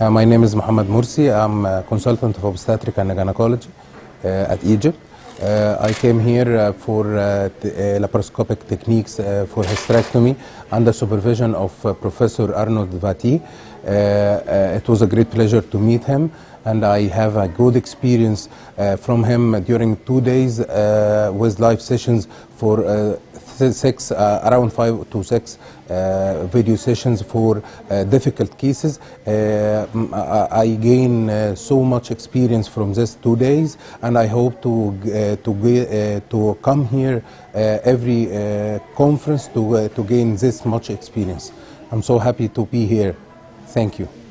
Uh, my name is Mohamed Morsy. I'm a consultant of obstetric and gynecology uh, at Egypt. Uh, I came here uh, for uh, uh, laparoscopic techniques for hysterectomy under supervision of Professor Arnaud Wattiez. It was a great pleasure to meet him, and I have a good experience uh, from him during two days uh, with live sessions for uh, six, uh, around five to six uh, video sessions for uh, difficult cases. I gain so much experience from this two days, and I hope to to to come here every conference to to gain this much experience. I'm so happy to be here. Thank you.